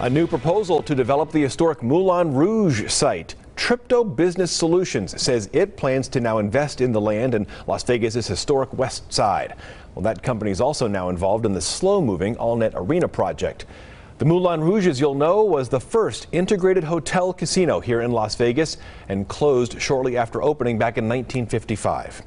A new proposal to develop the historic Moulin Rouge site. Tripto Business Solutions says it plans to now invest in the land in Las Vegas's historic west side. Well, that company is also now involved in the slow-moving AllNet Arena project. The Moulin Rouge, as you'll know, was the first integrated hotel casino here in Las Vegas and closed shortly after opening back in 1955.